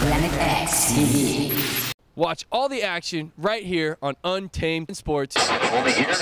Planet X TV. Watch all the action right here on Untamed Sports. Over here